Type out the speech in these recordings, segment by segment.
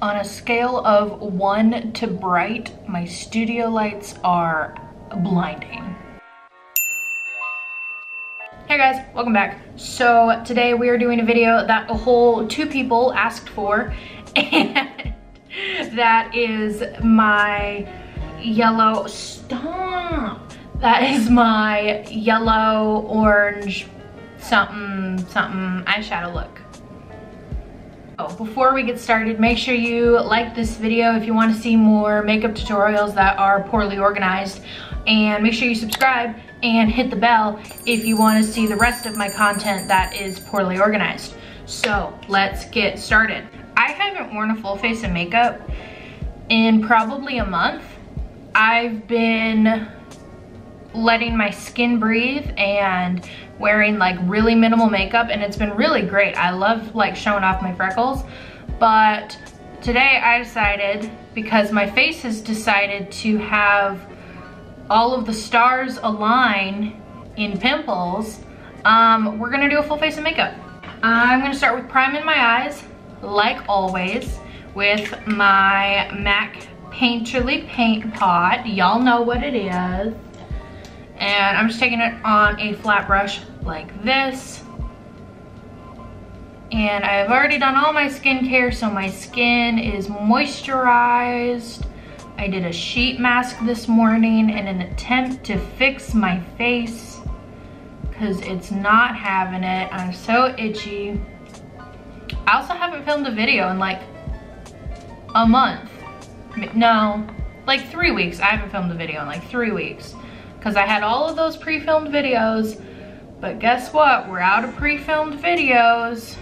On a scale of one to bright, my studio lights are blinding. Hey guys, welcome back. So today we are doing a video that a whole two people asked for and that is my yellow, stop. That is my yellow, orange, something, something eyeshadow look. Oh, before we get started, make sure you like this video if you want to see more makeup tutorials that are poorly organized. And make sure you subscribe and hit the bell if you want to see the rest of my content that is poorly organized. So let's get started. I haven't worn a full face of makeup in probably a month. I've been letting my skin breathe and wearing like really minimal makeup and it's been really great. I love like showing off my freckles, but today I decided because my face has decided to have all of the stars align in pimples, um, we're gonna do a full face of makeup. I'm gonna start with priming my eyes, like always, with my MAC Painterly Paint Pot. Y'all know what it is. And I'm just taking it on a flat brush like this. And I've already done all my skincare, so my skin is moisturized. I did a sheet mask this morning in an attempt to fix my face because it's not having it. I'm so itchy. I also haven't filmed a video in like a month. No, like three weeks. I haven't filmed a video in like three weeks because I had all of those pre-filmed videos, but guess what? We're out of pre-filmed videos.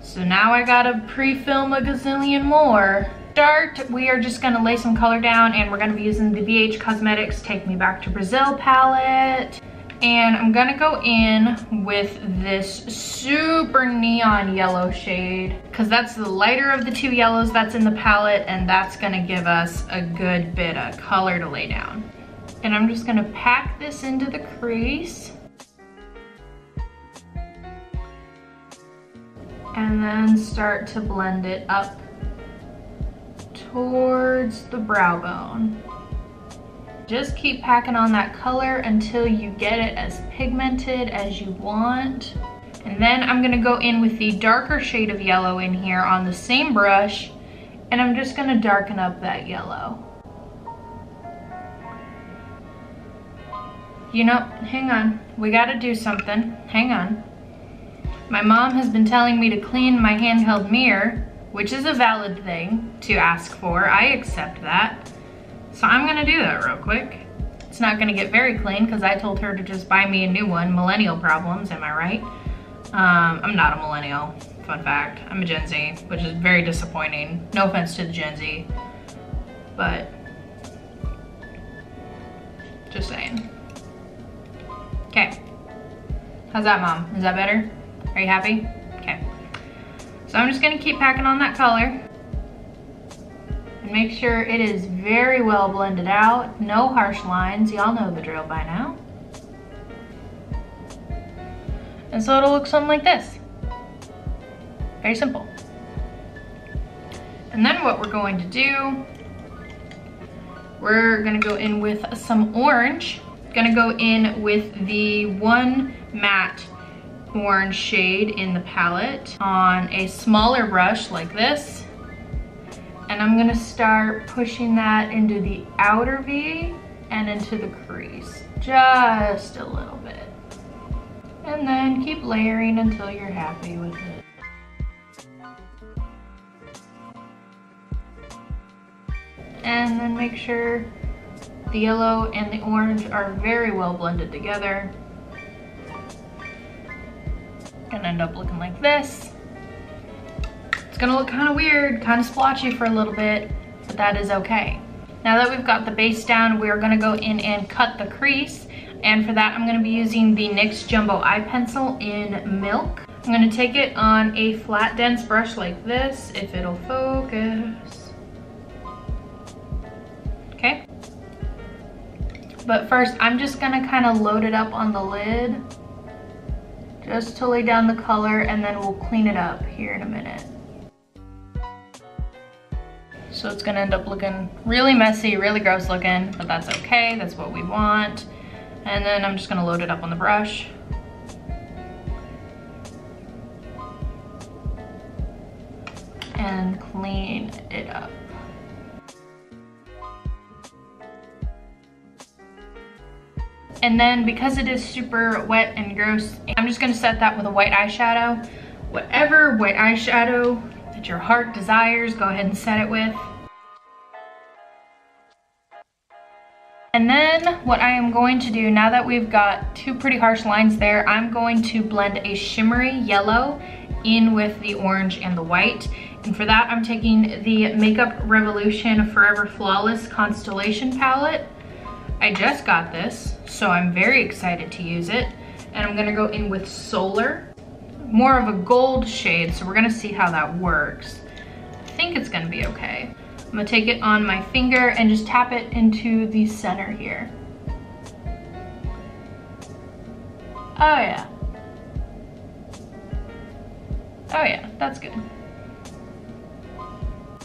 So now I gotta pre-film a gazillion more. Start, we are just gonna lay some color down and we're gonna be using the BH Cosmetics Take Me Back to Brazil palette. And I'm gonna go in with this super neon yellow shade because that's the lighter of the two yellows that's in the palette and that's gonna give us a good bit of color to lay down. And I'm just gonna pack this into the crease. And then start to blend it up towards the brow bone. Just keep packing on that color until you get it as pigmented as you want. And then I'm gonna go in with the darker shade of yellow in here on the same brush, and I'm just gonna darken up that yellow. You know, hang on, we gotta do something, hang on. My mom has been telling me to clean my handheld mirror, which is a valid thing to ask for, I accept that. So I'm gonna do that real quick. It's not gonna get very clean because I told her to just buy me a new one, millennial problems, am I right? Um, I'm not a millennial, fun fact. I'm a Gen Z, which is very disappointing. No offense to the Gen Z, but just saying. Okay, how's that mom? Is that better? Are you happy? Okay. So I'm just gonna keep packing on that color and make sure it is very well blended out. No harsh lines, y'all know the drill by now. And so it'll look something like this. Very simple. And then what we're going to do, we're gonna go in with some orange. Gonna go in with the one matte orange shade in the palette on a smaller brush like this and I'm gonna start pushing that into the outer V and into the crease, just a little bit. And then keep layering until you're happy with it. And then make sure the yellow and the orange are very well blended together. Gonna end up looking like this. It's gonna look kind of weird, kind of splotchy for a little bit, but that is okay. Now that we've got the base down, we're gonna go in and cut the crease. And for that, I'm gonna be using the NYX Jumbo Eye Pencil in Milk. I'm gonna take it on a flat, dense brush like this, if it'll focus. But first, I'm just gonna kind of load it up on the lid just to lay down the color and then we'll clean it up here in a minute. So it's gonna end up looking really messy, really gross looking, but that's okay, that's what we want. And then I'm just gonna load it up on the brush. And clean it up. And then because it is super wet and gross, I'm just gonna set that with a white eyeshadow. Whatever white eyeshadow that your heart desires, go ahead and set it with. And then what I am going to do, now that we've got two pretty harsh lines there, I'm going to blend a shimmery yellow in with the orange and the white. And for that, I'm taking the Makeup Revolution Forever Flawless Constellation palette. I just got this, so I'm very excited to use it. And I'm gonna go in with Solar, more of a gold shade, so we're gonna see how that works. I think it's gonna be okay. I'm gonna take it on my finger and just tap it into the center here. Oh yeah. Oh yeah, that's good.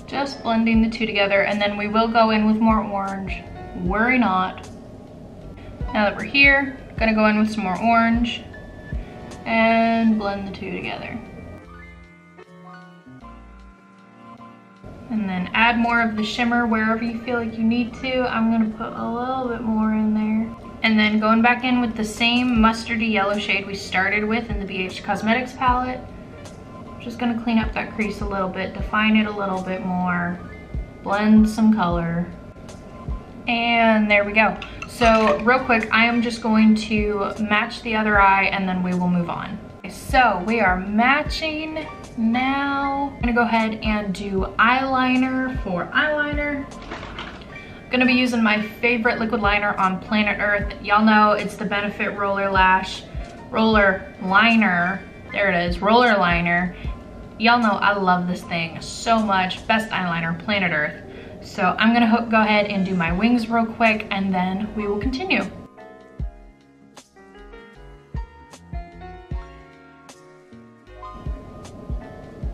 Just blending the two together and then we will go in with more orange. Worry not. Now that we're here, gonna go in with some more orange and blend the two together. And then add more of the shimmer wherever you feel like you need to. I'm gonna put a little bit more in there. And then going back in with the same mustardy yellow shade we started with in the BH Cosmetics palette. Just gonna clean up that crease a little bit, define it a little bit more, blend some color. And there we go. So real quick, I am just going to match the other eye and then we will move on. So we are matching now. I'm gonna go ahead and do eyeliner for eyeliner. I'm gonna be using my favorite liquid liner on planet Earth. Y'all know it's the Benefit Roller Lash Roller Liner. There it is, Roller Liner. Y'all know I love this thing so much. Best eyeliner, planet Earth. So I'm gonna go ahead and do my wings real quick and then we will continue.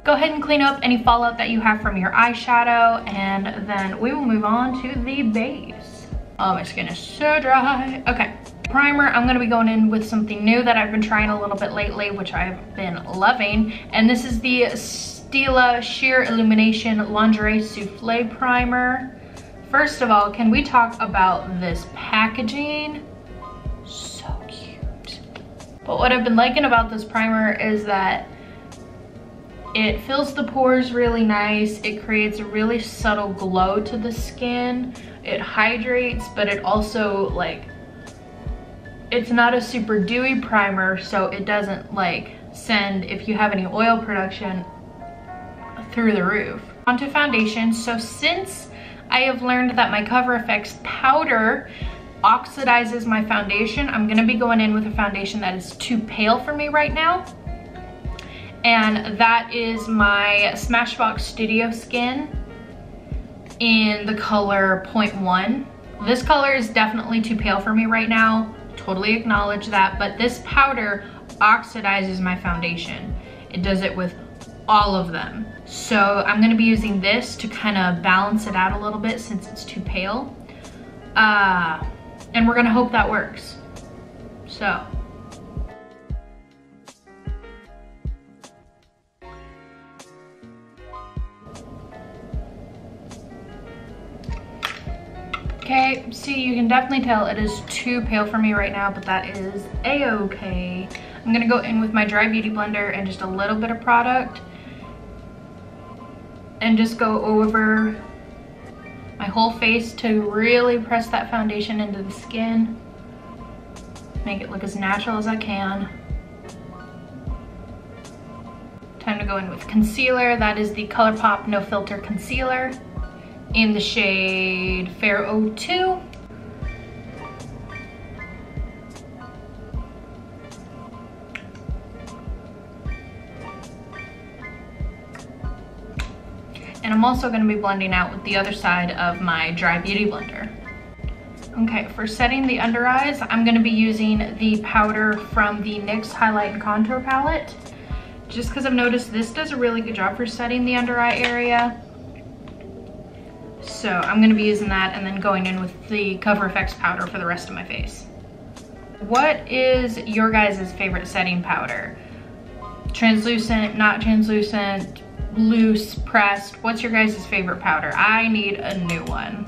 Go ahead and clean up any fallout that you have from your eyeshadow and then we will move on to the base. Oh, my skin is so dry. Okay, primer, I'm gonna be going in with something new that I've been trying a little bit lately, which I've been loving. And this is the Stila Sheer Illumination Lingerie Souffle Primer. First of all, can we talk about this packaging? So cute. But what I've been liking about this primer is that it fills the pores really nice. It creates a really subtle glow to the skin. It hydrates, but it also like, it's not a super dewy primer, so it doesn't like send, if you have any oil production, through the roof. Onto foundation. So since I have learned that my Cover FX powder oxidizes my foundation, I'm gonna be going in with a foundation that is too pale for me right now and that is my Smashbox Studio Skin in the color 0.1. This color is definitely too pale for me right now, totally acknowledge that, but this powder oxidizes my foundation. It does it with all of them. So I'm gonna be using this to kind of balance it out a little bit since it's too pale. Uh, and we're gonna hope that works. So Okay, see, you can definitely tell it is too pale for me right now, but that is a-okay. I'm gonna go in with my Dry Beauty Blender and just a little bit of product and just go over my whole face to really press that foundation into the skin. Make it look as natural as I can. Time to go in with concealer. That is the ColourPop No Filter Concealer in the shade Fair 02. And I'm also gonna be blending out with the other side of my Dry Beauty Blender. Okay, for setting the under eyes, I'm gonna be using the powder from the NYX Highlight and Contour Palette. Just because I've noticed this does a really good job for setting the under eye area. So I'm gonna be using that and then going in with the Cover FX powder for the rest of my face. What is your guys' favorite setting powder? Translucent, not translucent, loose, pressed? What's your guys' favorite powder? I need a new one.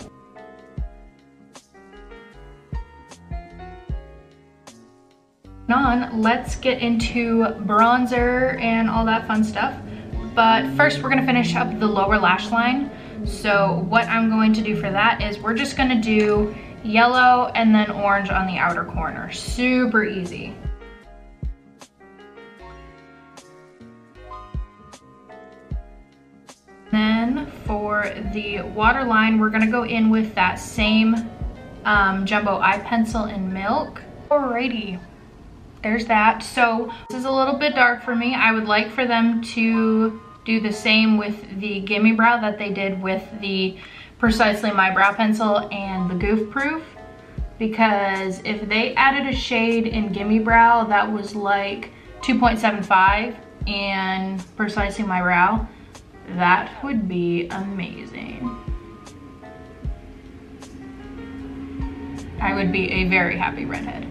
on, let's get into bronzer and all that fun stuff. But first we're gonna finish up the lower lash line. So what I'm going to do for that is we're just gonna do yellow and then orange on the outer corner. Super easy. For the waterline, we're gonna go in with that same um, jumbo eye pencil in milk. Alrighty, there's that. So this is a little bit dark for me. I would like for them to do the same with the Gimme Brow that they did with the Precisely My Brow Pencil and the Goof Proof. Because if they added a shade in Gimme Brow that was like 2.75 and Precisely My Brow, that would be amazing. I would be a very happy redhead.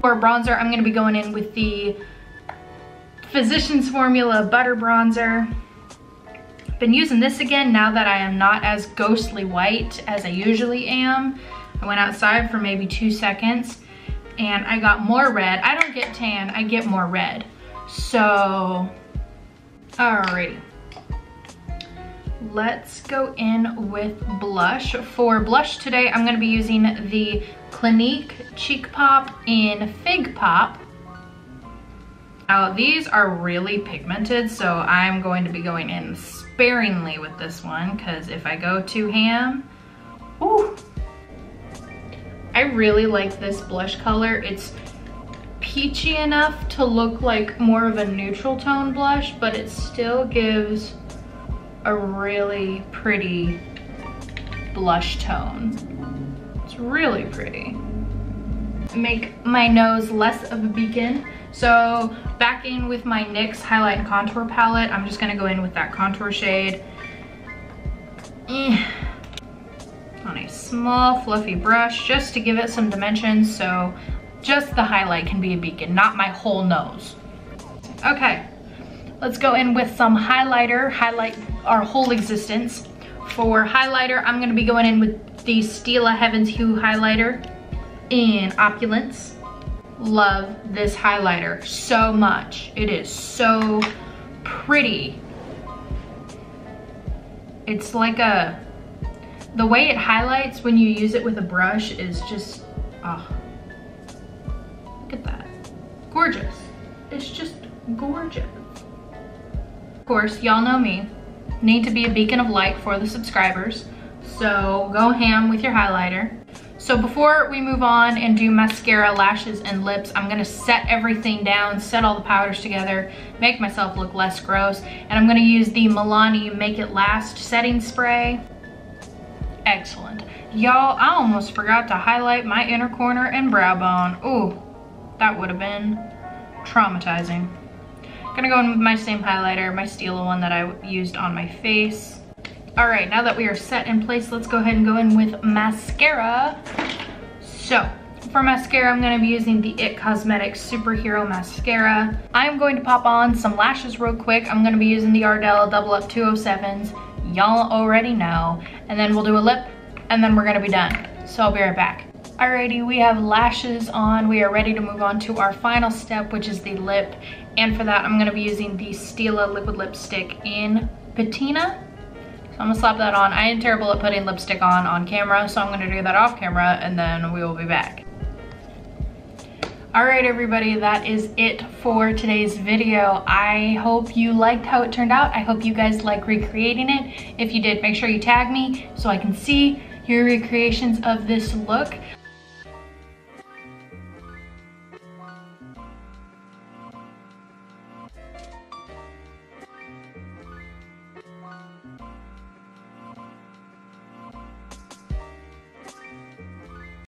For bronzer, I'm gonna be going in with the Physicians Formula Butter Bronzer. Been using this again now that I am not as ghostly white as I usually am. I went outside for maybe two seconds and I got more red. I don't get tan, I get more red. So, alrighty. Let's go in with blush. For blush today, I'm gonna be using the Clinique Cheek Pop in Fig Pop. Now these are really pigmented, so I'm going to be going in sparingly with this one because if I go too ham, ooh. I really like this blush color. It's peachy enough to look like more of a neutral tone blush, but it still gives a really pretty blush tone. It's really pretty. Make my nose less of a beacon. So back in with my NYX Highlight and Contour Palette, I'm just gonna go in with that contour shade. Eh. On a small fluffy brush just to give it some dimensions so just the highlight can be a beacon, not my whole nose. Okay, let's go in with some highlighter, highlight our whole existence. For highlighter, I'm gonna be going in with the Stila Heaven's Hue highlighter in Opulence. Love this highlighter so much. It is so pretty. It's like a, the way it highlights when you use it with a brush is just, oh. Gorgeous. It's just gorgeous. Of course, y'all know me. Need to be a beacon of light for the subscribers. So go ham with your highlighter. So before we move on and do mascara, lashes, and lips, I'm gonna set everything down, set all the powders together, make myself look less gross, and I'm gonna use the Milani Make It Last setting spray. Excellent. Y'all, I almost forgot to highlight my inner corner and brow bone. Ooh, that would have been traumatizing. Gonna go in with my same highlighter, my Stila one that I used on my face. All right, now that we are set in place, let's go ahead and go in with mascara. So, for mascara, I'm gonna be using the IT Cosmetics Superhero Mascara. I'm going to pop on some lashes real quick. I'm gonna be using the Ardell Double Up 207s. Y'all already know. And then we'll do a lip, and then we're gonna be done. So I'll be right back. Alrighty, we have lashes on. We are ready to move on to our final step, which is the lip. And for that, I'm gonna be using the Stila Liquid Lipstick in Patina. So I'm gonna slap that on. I am terrible at putting lipstick on on camera, so I'm gonna do that off camera and then we will be back. All right, everybody, that is it for today's video. I hope you liked how it turned out. I hope you guys like recreating it. If you did, make sure you tag me so I can see your recreations of this look.